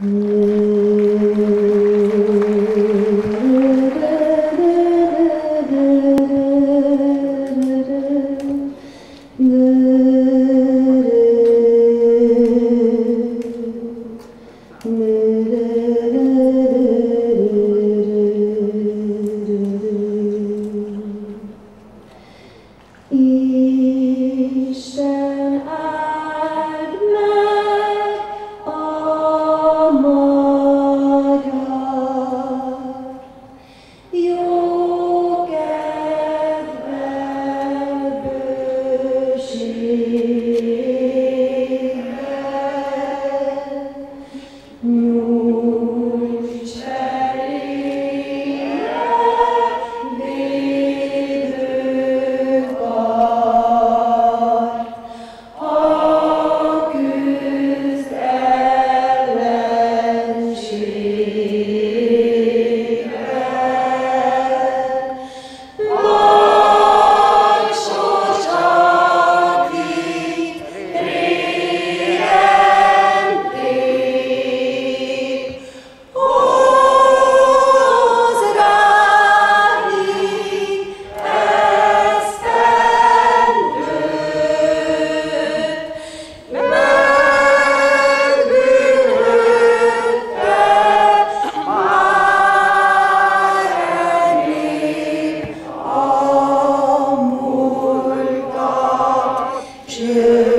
Hum. yeah.